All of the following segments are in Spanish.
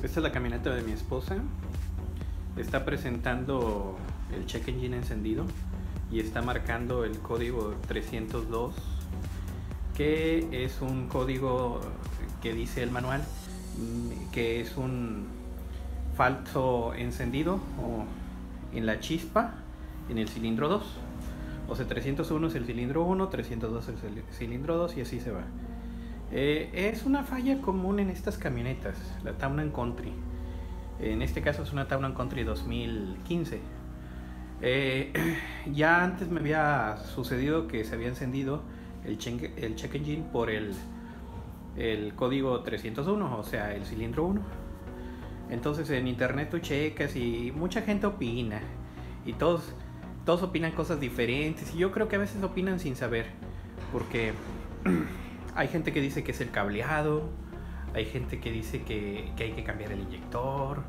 Esta es la camioneta de mi esposa. Está presentando el check engine encendido y está marcando el código 302 que es un código que dice el manual mm, que es un falso encendido o en la chispa en el cilindro 2 o sea 301 es el cilindro 1 302 es el cilindro 2 y así se va eh, es una falla común en estas camionetas la Town Country en este caso es una Town Country 2015 eh, ya antes me había sucedido que se había encendido el check, engine por el, el código 301, o sea, el cilindro 1. Entonces en internet tú checas y mucha gente opina y todos, todos opinan cosas diferentes y yo creo que a veces opinan sin saber porque hay gente que dice que es el cableado, hay gente que dice que, hay que cambiar el inyector,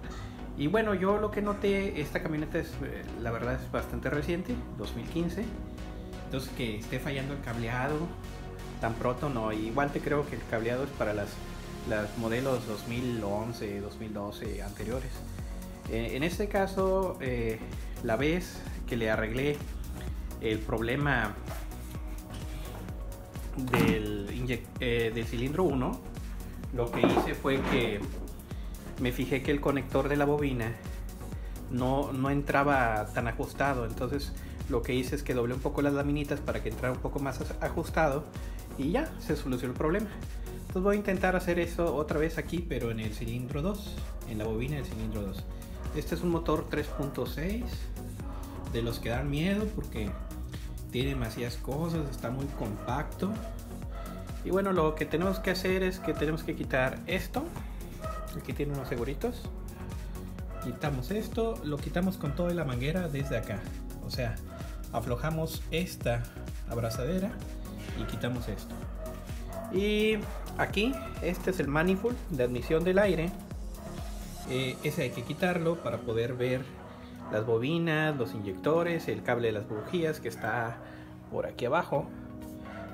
y bueno, yo lo que noté, esta camioneta es, eh, la verdad es bastante reciente, 2015. Entonces que esté fallando el cableado tan pronto, no. Igual te creo que el cableado es para las, las modelos 2011, 2012 anteriores. Eh, en este caso, eh, la vez que le arreglé el problema del, del cilindro 1, lo que hice fue que me fijé que el conector de la bobina no, no entraba tan ajustado. Entonces lo que hice es que doblé un poco las laminitas para que entrara un poco más ajustado y ya se solucionó el problema. Entonces voy a intentar hacer eso otra vez aquí, pero en el cilindro 2, en la bobina del cilindro 2. Este es un motor 3.6 de los que dan miedo porque tiene demasiadas cosas, está muy compacto. Y bueno, lo que tenemos que hacer es que tenemos que quitar esto Aquí tiene unos seguritos. Quitamos esto, lo quitamos con toda la manguera desde acá. O sea, aflojamos esta abrazadera y quitamos esto. Y aquí, este es el manifold de admisión del aire. Eh, ese hay que quitarlo para poder ver las bobinas, los inyectores, el cable de las bujías que está por aquí abajo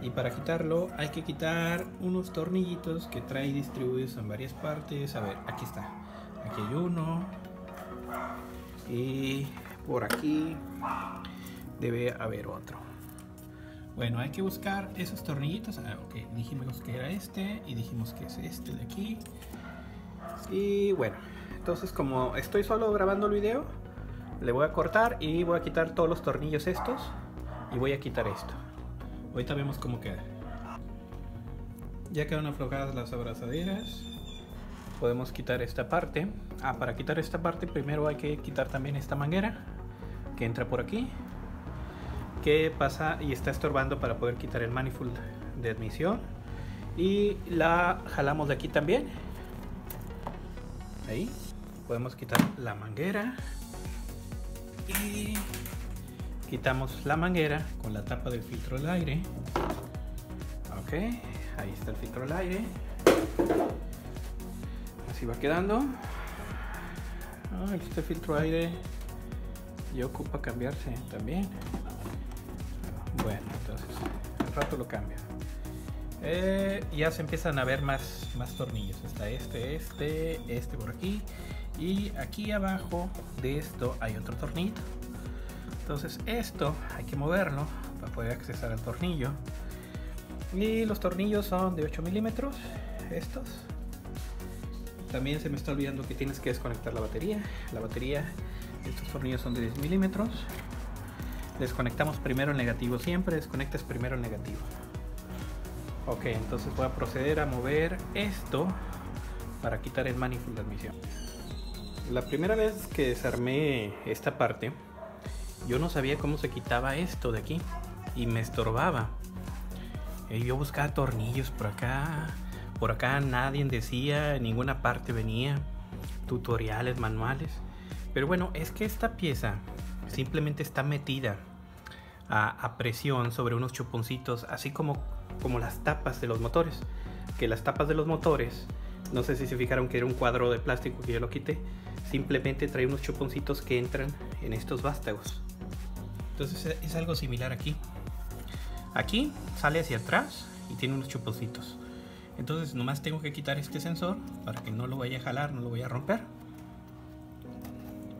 y para quitarlo hay que quitar unos tornillitos que trae distribuidos en varias partes. A ver aquí está. Aquí hay uno. Y por aquí debe haber otro. Bueno hay que buscar esos tornillitos. Ah, ok dijimos que era este y dijimos que es este de aquí. Y bueno entonces como estoy solo grabando el video le voy a cortar y voy a quitar todos los tornillos estos y voy a quitar esto Ahorita vemos cómo queda. Ya quedan aflojadas las abrazaderas. Podemos quitar esta parte. Ah, para quitar esta parte primero hay que quitar también esta manguera que entra por aquí. Que pasa y está estorbando para poder quitar el manifold de admisión. Y la jalamos de aquí también. Ahí. Podemos quitar la manguera. Y quitamos la manguera con la tapa del filtro del aire. Ok ahí está el filtro del aire. Así va quedando. Este filtro aire. Ya ocupa cambiarse también. Bueno entonces al rato lo cambio eh, ya se empiezan a ver más, más tornillos. Está este, este, este por aquí. Y aquí abajo de esto hay otro tornillo entonces esto hay que moverlo para poder accesar al tornillo. Y los tornillos son de 8 milímetros estos. También se me está olvidando que tienes que desconectar la batería. La batería estos tornillos son de 10 milímetros. Desconectamos primero el negativo siempre desconectas primero el negativo. Ok entonces voy a proceder a mover esto para quitar el manifold de admisión. La primera vez que desarmé esta parte yo no sabía cómo se quitaba esto de aquí y me estorbaba. Y yo buscaba tornillos por acá, por acá nadie decía, en ninguna parte venía tutoriales, manuales. Pero bueno, es que esta pieza simplemente está metida a, presión sobre unos chuponcitos, así como, como las tapas de los motores. Que las tapas de los motores, no sé si se fijaron que era un cuadro de plástico que yo lo quité, simplemente trae unos chuponcitos que entran en estos vástagos. Entonces es algo similar aquí. Aquí sale hacia atrás y tiene unos chuponcitos. Entonces nomás tengo que quitar este sensor para que no lo vaya a jalar, no lo vaya a romper.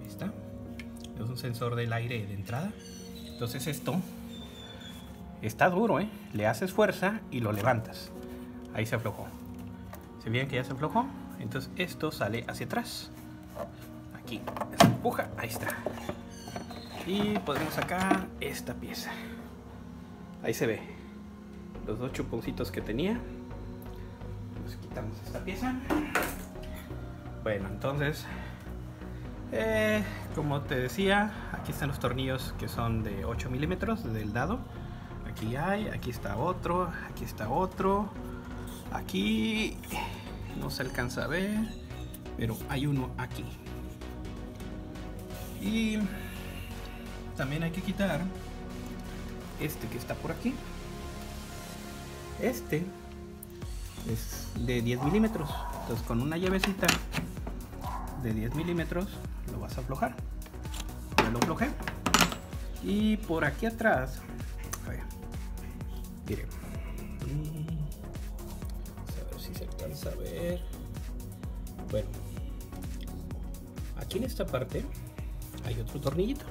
Ahí está. Es un sensor del aire de entrada. Entonces esto está duro, ¿eh? Le haces fuerza y lo levantas. Ahí se aflojó. ¿Se ven que ya se aflojó? Entonces esto sale hacia atrás. Aquí. Se empuja. Ahí está. Y podemos sacar esta pieza. Ahí se ve. Los dos chuponcitos que tenía. Pues quitamos esta pieza. Bueno, entonces... Eh, como te decía, aquí están los tornillos que son de 8 milímetros del dado. Aquí hay, aquí está otro, aquí está otro. Aquí no se alcanza a ver, pero hay uno aquí. Y también hay que quitar este que está por aquí. Este es de 10 milímetros. Entonces con una llavecita de 10 milímetros lo vas a aflojar. Ya lo aflojé. Y por aquí atrás, a ver, a ver si se alcanza a ver. Bueno, aquí en esta parte hay otro tornillito.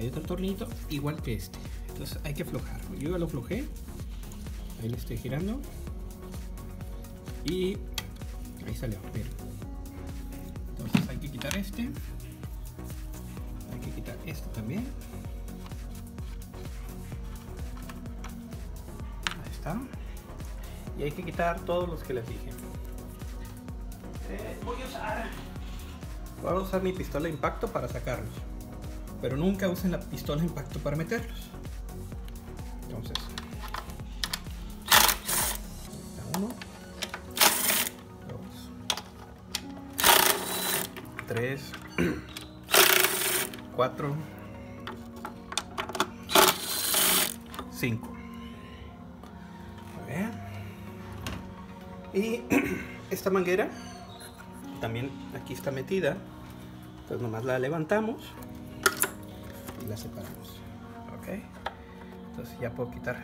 Hay otro tornillito igual que este. Entonces hay que aflojar. Yo ya lo aflojé. Ahí le estoy girando. Y ahí salió. Miren. Entonces hay que quitar este. Hay que quitar este también. Ahí está. Y hay que quitar todos los que les dije. Eh, voy a usar. Voy a usar mi pistola de impacto para sacarlos. Pero nunca usen la pistola de impacto para meterlos. Entonces. Uno. Dos. Tres. Cuatro. Cinco. A ver. Y esta manguera también aquí está metida. Entonces nomás la levantamos la separamos. Ok. Entonces ya puedo quitar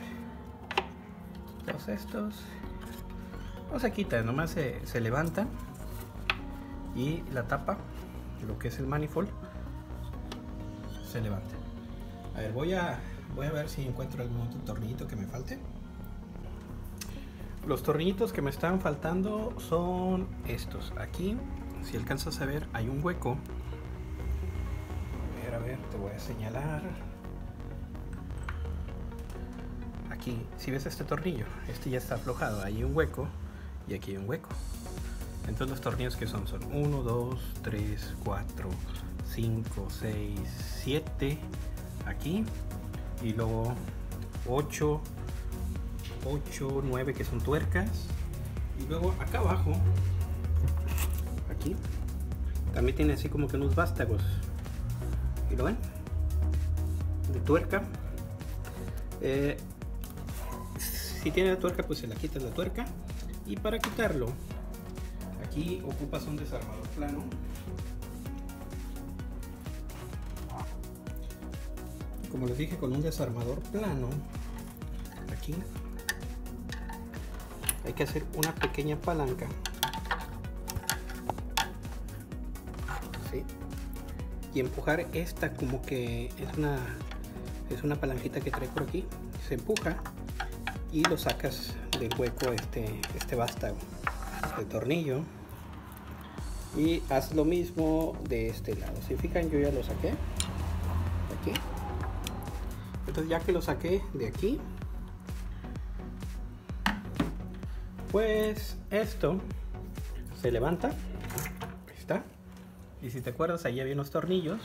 todos estos. No se quita, nomás se, se levanta y la tapa, lo que es el manifold, se levanta. A ver, voy a, voy a ver si encuentro algún otro tornillito que me falte. Los tornillitos que me están faltando son estos. Aquí, si alcanzas a ver, hay un hueco. Señalar. Aquí, si ves este tornillo, este ya está aflojado. Hay un hueco y aquí hay un hueco. Entonces los tornillos que son son 1, 2, 3, 4, 5, 6, 7 aquí y luego 8, 8, 9 que son tuercas y luego acá abajo aquí también tiene así como que unos vástagos y lo ven tuerca. Eh, si tiene la tuerca pues se la quitas la tuerca. Y para quitarlo aquí ocupas un desarmador plano. Como les dije con un desarmador plano aquí hay que hacer una pequeña palanca. Y empujar esta como que es una es una palanquita que trae por aquí se empuja y lo sacas del hueco este este vástago el tornillo. Y haz lo mismo de este lado. Si fijan yo ya lo saqué. Aquí. Entonces ya que lo saqué de aquí pues esto se levanta. Está. Y si te acuerdas ahí había unos tornillos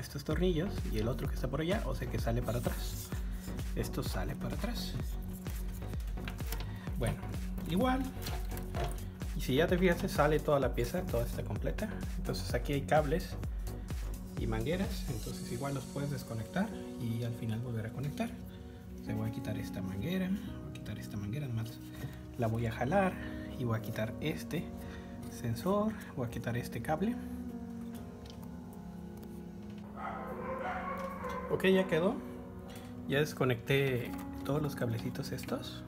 estos tornillos y el otro que está por allá o sea que sale para atrás. Esto sale para atrás. Bueno igual. Y si ya te fijaste sale toda la pieza toda está completa. Entonces aquí hay cables y mangueras. Entonces igual los puedes desconectar y al final volver a conectar. Se voy a quitar esta manguera voy a quitar esta manguera más la voy a jalar y voy a quitar este sensor voy a quitar este cable ok ya quedó. Ya desconecté todos los cablecitos estos.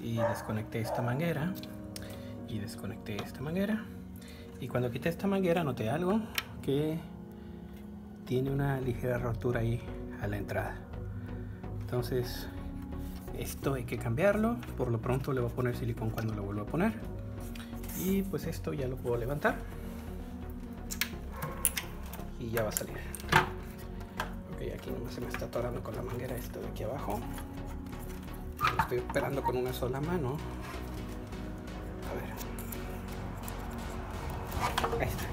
Y desconecté esta manguera. Y desconecté esta manguera. Y cuando quité esta manguera noté algo que tiene una ligera rotura ahí a la entrada. Entonces esto hay que cambiarlo. Por lo pronto le voy a poner silicón cuando lo vuelva a poner. Y pues esto ya lo puedo levantar. Y ya va a salir ok aquí nomás se me está atorando con la manguera esto de aquí abajo. Estoy operando con una sola mano. A ver. Ahí está.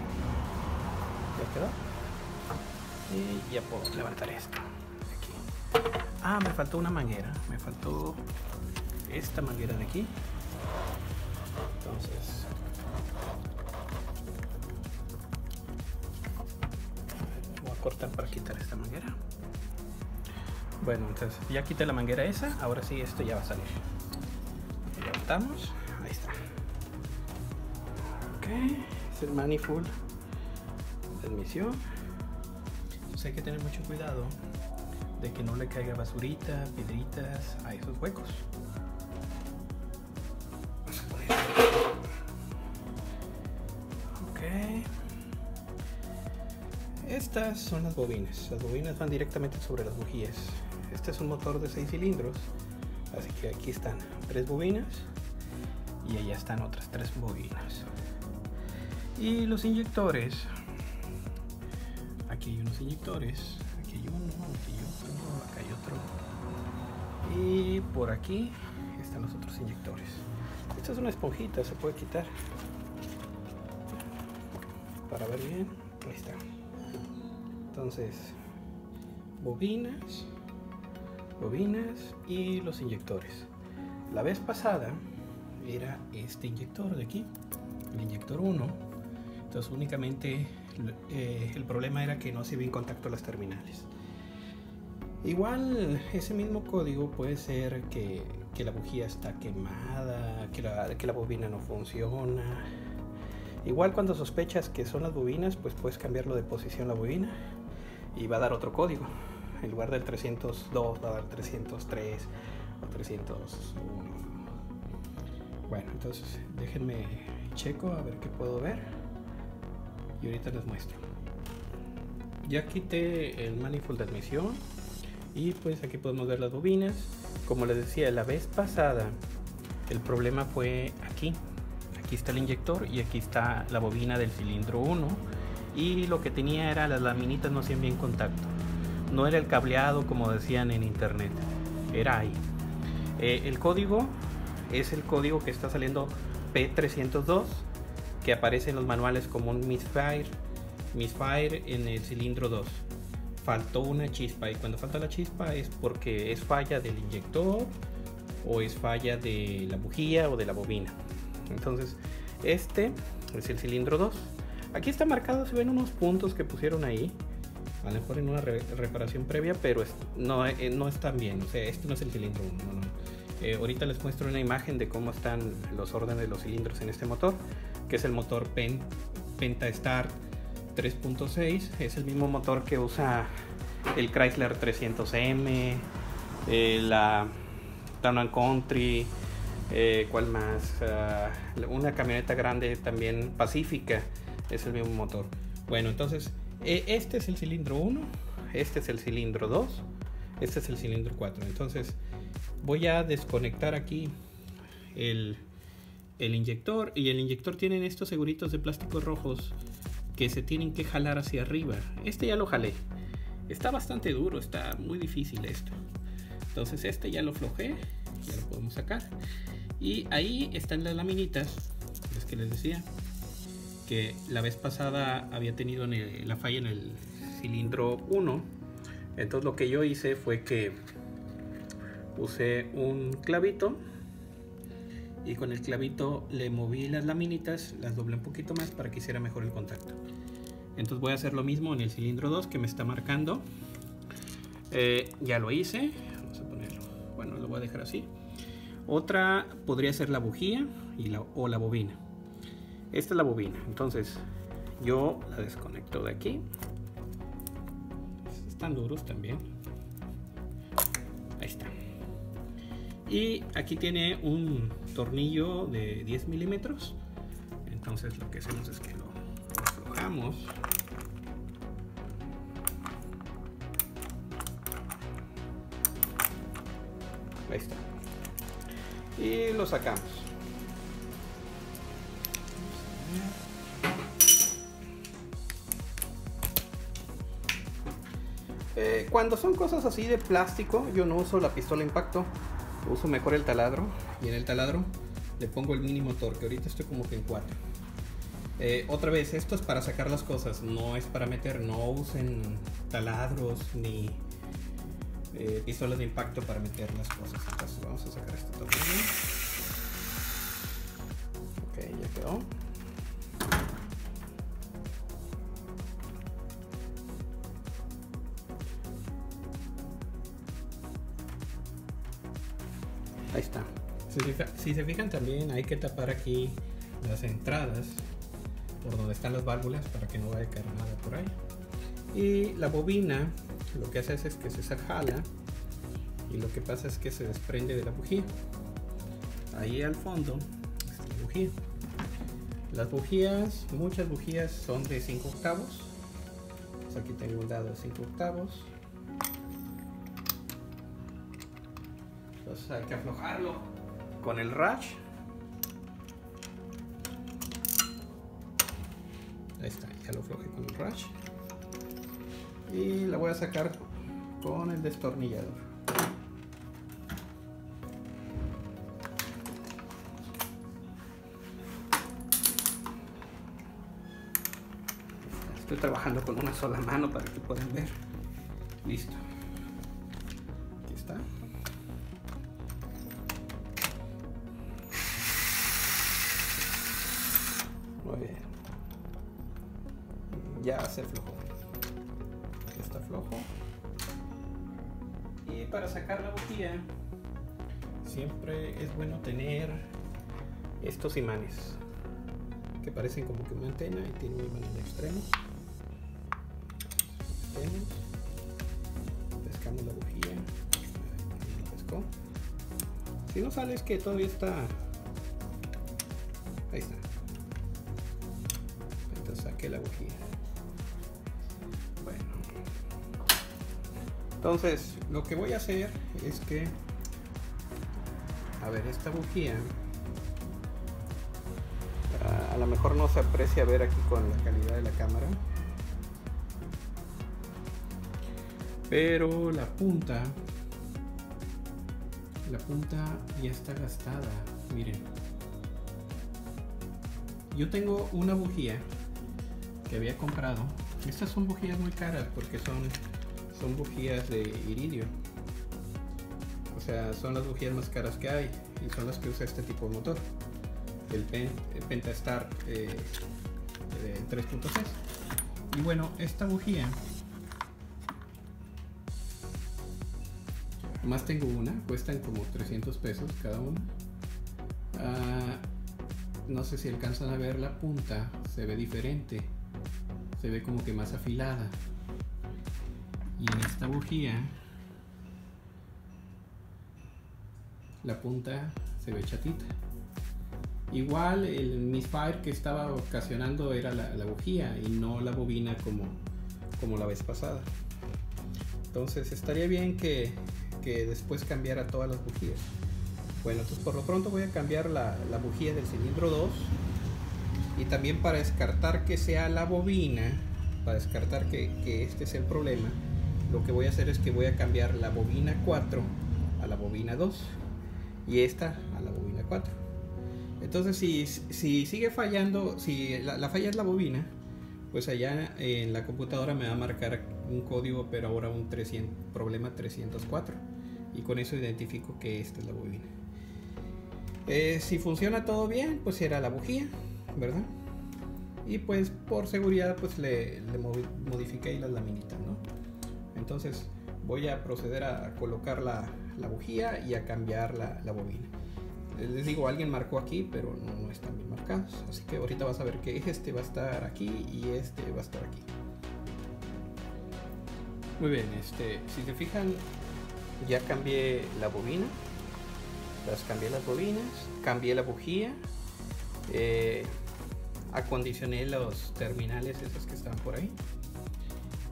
Ya quedó y ya puedo levantar esto. Aquí. ah me faltó una manguera. Me faltó esta manguera de aquí. Entonces cortar para quitar esta manguera. Bueno entonces ya quité la manguera esa ahora sí esto ya va a salir. Levantamos ahí está. Ok es el manifold. De admisión entonces hay que tener mucho cuidado de que no le caiga basurita, piedritas a esos huecos. Estas son las bobinas. Las bobinas van directamente sobre las bujías. Este es un motor de 6 cilindros. Así que aquí están tres bobinas y allá están otras tres bobinas. Y los inyectores. Aquí hay unos inyectores. Aquí hay uno, aquí hay otro, acá hay otro. Y por aquí están los otros inyectores. Esta es una esponjita, se puede quitar. Para ver bien. Ahí está. Entonces, bobinas, bobinas y los inyectores. La vez pasada era este inyector de aquí, el inyector 1. Entonces únicamente eh, el problema era que no se iba en contacto las terminales. Igual ese mismo código puede ser que, que la bujía está quemada, que la, que la bobina no funciona. Igual cuando sospechas que son las bobinas, pues puedes cambiarlo de posición la bobina y va a dar otro código. En lugar del 302 va a dar 303 o 301. Bueno, entonces déjenme checo a ver qué puedo ver y ahorita les muestro. Ya quité el manifold de admisión y pues aquí podemos ver las bobinas. Como les decía la vez pasada, el problema fue aquí. Aquí está el inyector y aquí está la bobina del cilindro 1 y lo que tenía era las laminitas no hacían bien contacto. No era el cableado como decían en internet, era ahí. Eh, el código es el código que está saliendo P302 que aparece en los manuales como un misfire, misfire en el cilindro 2. Faltó una chispa y cuando falta la chispa es porque es falla del inyector o es falla de la bujía o de la bobina. Entonces, este es el cilindro 2. Aquí está marcado, se ven unos puntos que pusieron ahí. A lo mejor en una re reparación previa, pero es, no, eh, no están bien. O sea, este no es el cilindro 1. No, no. Eh, ahorita les muestro una imagen de cómo están los órdenes de los cilindros en este motor, que es el motor Pen, Pentastar 3.6. Es el mismo motor que usa el Chrysler 300M, eh, la Town Country, eh, ¿cuál más? Uh, una camioneta grande también pacífica, es el mismo motor. Bueno, entonces, eh, este es el cilindro 1, este es el cilindro 2, este es el cilindro 4. Entonces, voy a desconectar aquí el, el inyector y el inyector tiene estos seguritos de plástico rojos que se tienen que jalar hacia arriba. Este ya lo jalé. Está bastante duro, está muy difícil esto. Entonces este ya lo flojé, ya lo podemos sacar. Y ahí están las laminitas, es que les decía la vez pasada había tenido la falla en el cilindro 1. Entonces lo que yo hice fue que usé un clavito y con el clavito le moví las laminitas, las doblé un poquito más para que hiciera mejor el contacto. Entonces voy a hacer lo mismo en el cilindro 2 que me está marcando. Eh, ya lo hice. Vamos a ponerlo. Bueno, lo voy a dejar así. Otra podría ser la bujía o la bobina. Esta es la bobina. Entonces yo la desconecto de aquí. Están duros también. Ahí está. Y aquí tiene un tornillo de 10 milímetros. Entonces lo que hacemos es que lo aflojamos. Ahí está. Y lo sacamos. Cuando son cosas así de plástico, yo no uso la pistola impacto, uso mejor el taladro. Y en el taladro le pongo el mínimo torque. Ahorita estoy como que en 4. Eh, otra vez, esto es para sacar las cosas, no es para meter. No usen taladros ni eh, pistolas de impacto para meter las cosas. Entonces vamos a sacar este tornillo. Ok, ya quedó. Está. Si se, fijan también hay que tapar aquí las entradas por donde están las válvulas para que no vaya a caer nada por ahí. Y la bobina lo que hace es que se jala y lo que pasa es que se desprende de la bujía. Ahí al fondo está la bujía. Las bujías, muchas bujías son de 5 octavos. Pues aquí tengo un dado de 5 octavos. Entonces hay que aflojarlo con el rash. Ahí está, ya lo aflojé con el rash. Y la voy a sacar con el destornillador. Estoy trabajando con una sola mano para que puedan ver. Listo. Aquí está. Bueno tener estos imanes que parecen como que una antena y tiene un imán en el extremo. Pescamos la bujía. Si no sale es que todavía está. Ahí está. Entonces saqué la bujía. Bueno. Entonces, lo que voy a hacer es que. A ver, esta bujía. A, a lo mejor no se aprecia ver aquí con la calidad de la cámara. Pero la punta, la punta ya está gastada. Miren, yo tengo una bujía que había comprado. Estas son bujías muy caras porque son, son bujías de iridio. O sea, son las bujías más caras que hay y son las que usa este tipo de motor. El, Pentastar eh, 3.6. Y bueno, esta bujía Más tengo una, cuestan como 300 pesos cada una. Ah, no sé si alcanzan a ver la punta, se ve diferente. Se ve como que más afilada. Y en esta bujía, la punta se ve chatita. Igual el misfire que estaba ocasionando era la, la, bujía y no la bobina como, como la vez pasada. Entonces estaría bien que que después cambiara todas las bujías. Bueno, entonces por lo pronto voy a cambiar la, bujía del cilindro 2 y también para descartar que sea la bobina, para descartar que, este es el problema, lo que voy a hacer es que voy a cambiar la bobina 4 a la bobina 2 y esta a la bobina 4. Entonces si, si sigue fallando, si la, la, falla es la bobina, pues allá en la computadora me va a marcar un código, pero ahora un 300, problema 304 y con eso identifico que esta es la bobina. Eh, si funciona todo bien, pues será la bujía, ¿verdad? Y pues por seguridad pues le, le modifiqué las laminitas, ¿no? Entonces voy a proceder a colocar la, la bujía y a cambiar la, bobina. Les digo, alguien marcó aquí, pero no, no, están bien marcados. Así que ahorita vas a ver que este va a estar aquí y este va a estar aquí. Muy bien, este, si se fijan, ya cambié la bobina las cambié las bobinas, cambié la bujía, eh, acondicioné los terminales esos que están por ahí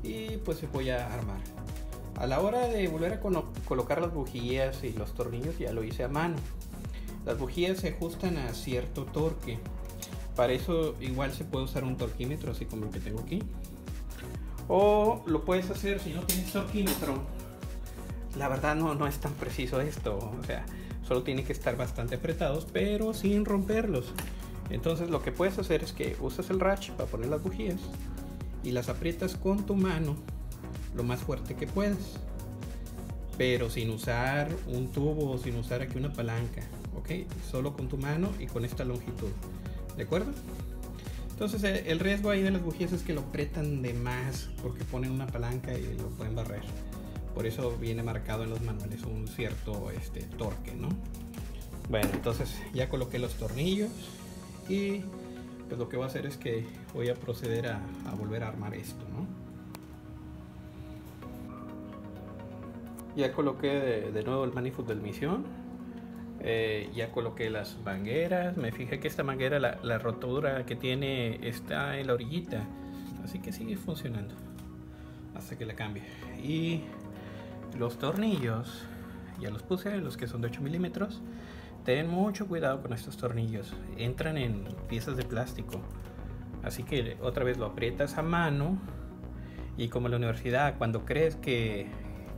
y pues se voy a armar. A la hora de volver a colocar las bujías y los tornillos ya lo hice a mano. Las bujías se ajustan a cierto torque. Para eso igual se puede usar un torquímetro así como el que tengo aquí. O lo puedes hacer si no tienes torquímetro. La verdad no, no es tan preciso esto. O sea, solo tiene que estar bastante apretados pero sin romperlos. Entonces lo que puedes hacer es que usas el ratch para poner las bujías y las aprietas con tu mano lo más fuerte que puedas. Pero sin usar un tubo sin usar aquí una palanca. ¿Ok? Solo con tu mano y con esta longitud. ¿De acuerdo? Entonces eh, el riesgo ahí de las bujías es que lo apretan de más porque ponen una palanca y lo pueden barrer. Por eso viene marcado en los manuales un cierto este, torque, ¿no? Bueno, entonces ya coloqué los tornillos y pues lo que voy a hacer es que voy a proceder a, volver a armar esto, ¿no? Ya coloqué de, nuevo el manifold del misión. Eh, ya coloqué las mangueras. Me fijé que esta manguera, la, la, rotura que tiene, está en la orillita. Así que sigue funcionando. Hasta que la cambie. Y los tornillos, ya los puse, los que son de 8 milímetros. Ten mucho cuidado con estos tornillos. Entran en piezas de plástico. Así que otra vez lo aprietas a mano. Y como la universidad, cuando crees que,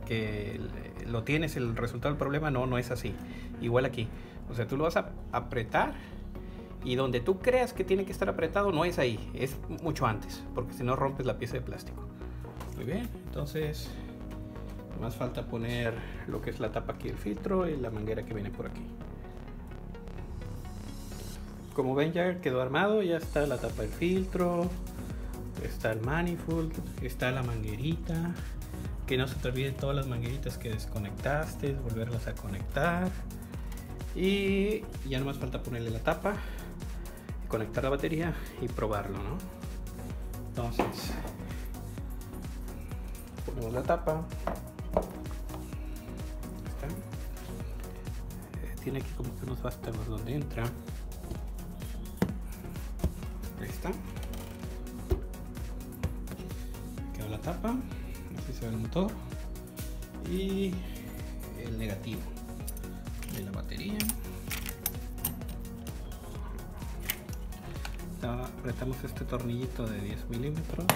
que lo tienes el resultado del problema, no, no es así. Igual aquí. O sea, tú lo vas a apretar y donde tú creas que tiene que estar apretado no es ahí, es mucho antes, porque si no rompes la pieza de plástico. Muy bien, entonces más falta poner lo que es la tapa aquí del filtro y la manguera que viene por aquí como ven ya quedó armado, ya está la tapa del filtro, está el manifold, está la manguerita, que no se te olviden todas las mangueritas que desconectaste, volverlas a conectar. Y ya no más falta ponerle la tapa, conectar la batería y probarlo, ¿no? Entonces ponemos la tapa, eh, tiene aquí como que unos vástagos donde entra. Está. Queda la tapa, motor y el negativo de la batería. apretamos este tornillito de 10 milímetros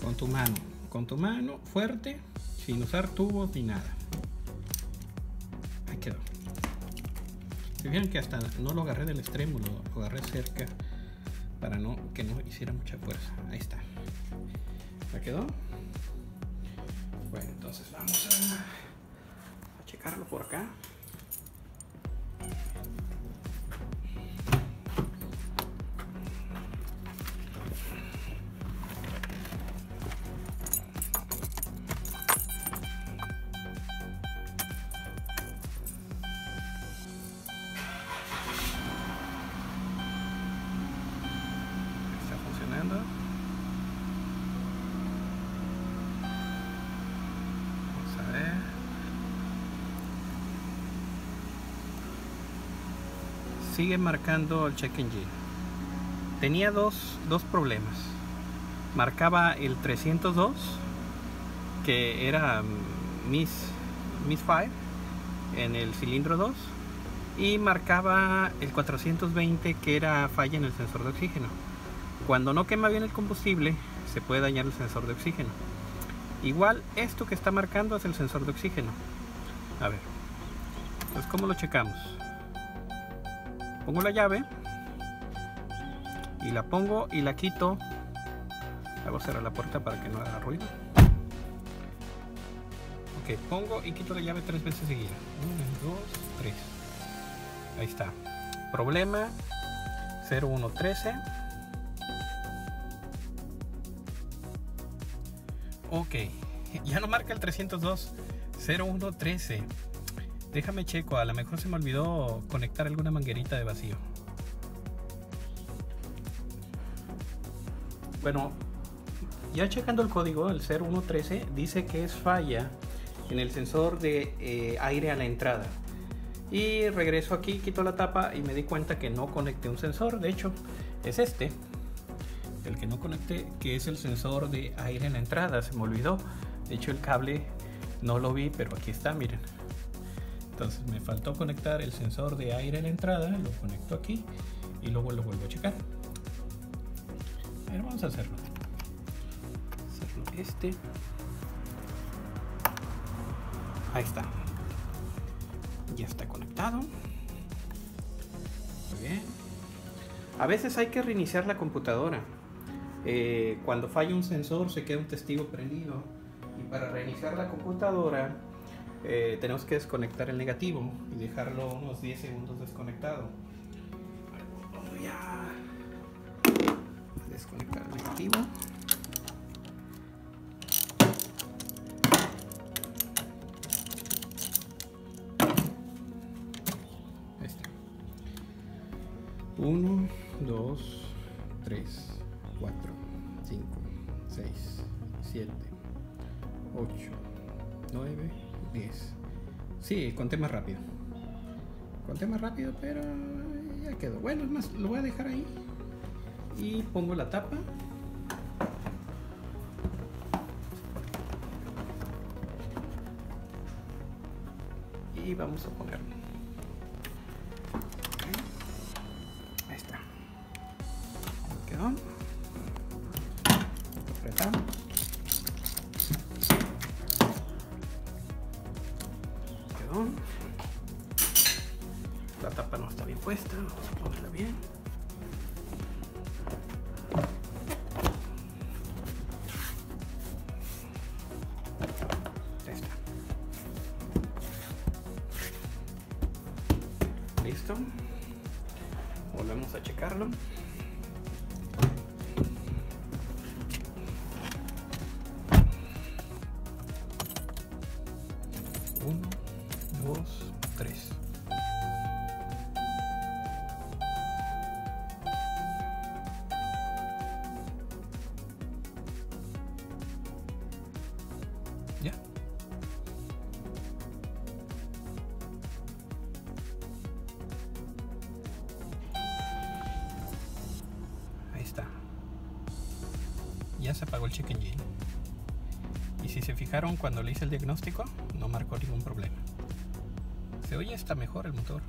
con tu mano con tu mano fuerte, sin usar tubos ni nada. Fijan que hasta no lo agarré del extremo, lo, agarré cerca para no que no hiciera mucha fuerza. Ahí está. ¿Ya quedó? Bueno, entonces vamos a checarlo por acá. Sigue marcando el check engine. Tenía dos, dos problemas. Marcaba el 302, que era Miss, Miss 5 en el cilindro 2, y marcaba el 420, que era falla en el sensor de oxígeno. Cuando no quema bien el combustible, se puede dañar el sensor de oxígeno. Igual, esto que está marcando es el sensor de oxígeno. A ver, pues ¿cómo lo checamos? Pongo la llave y la pongo y la quito. Hago cerrar la puerta para que no haga ruido. Ok pongo y quito la llave tres veces seguidas. 1, 2, 3 ahí está. Problema 0113 ok ya no marca el 302 0113 Déjame checo, a lo mejor se me olvidó conectar alguna manguerita de vacío. Bueno, ya checando el código, el 0113 dice que es falla en el sensor de eh, aire a la entrada. Y regreso aquí, quito la tapa y me di cuenta que no conecté un sensor. De hecho, es este, el que no conecté, que es el sensor de aire en la entrada. Se me olvidó. De hecho, el cable no lo vi, pero aquí está, miren. Entonces me faltó conectar el sensor de aire en la entrada, lo conecto aquí y luego lo vuelvo a checar. Vamos a hacerlo. Hacerlo este. Ahí está. Ya está conectado. Muy bien. A veces hay que reiniciar la computadora. Eh, cuando falla un sensor se queda un testigo prendido. Y para reiniciar la computadora eh, tenemos que desconectar el negativo y dejarlo unos 10 segundos desconectado. Voy a desconectar el negativo. Este. 1, 2, 3, 4, 5, 6, 7, 8, 9, 10. Sí, conté más rápido. Conté más rápido, pero ya quedó. Bueno, es más, lo voy a dejar ahí. Y pongo la tapa. Y vamos a ponerlo. Listo. Volvemos a checarlo. Cuando le hice el diagnóstico, no marcó ningún problema. Se oye hasta mejor el motor.